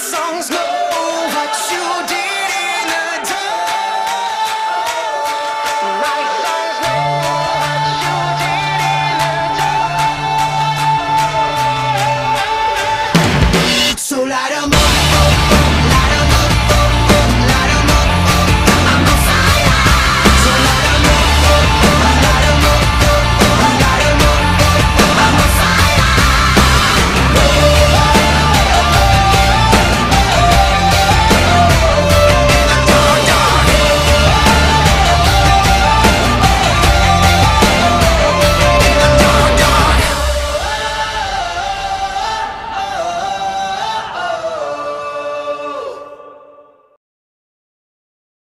songs.